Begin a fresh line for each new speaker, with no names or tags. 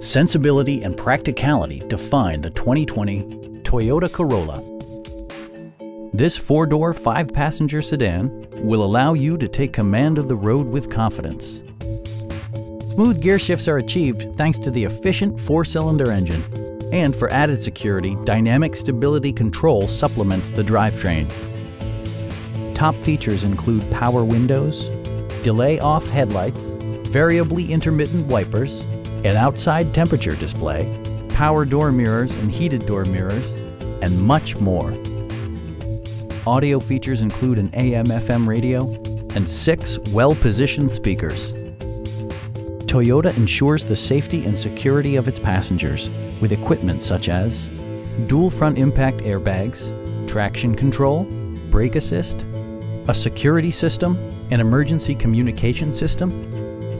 Sensibility and practicality define the 2020 Toyota Corolla. This four-door, five-passenger sedan will allow you to take command of the road with confidence. Smooth gear shifts are achieved thanks to the efficient four-cylinder engine. And for added security, dynamic stability control supplements the drivetrain. Top features include power windows, delay-off headlights, variably intermittent wipers, an outside temperature display, power door mirrors and heated door mirrors, and much more. Audio features include an AM-FM radio and six well-positioned speakers. Toyota ensures the safety and security of its passengers with equipment such as dual front impact airbags, traction control, brake assist, a security system, an emergency communication system,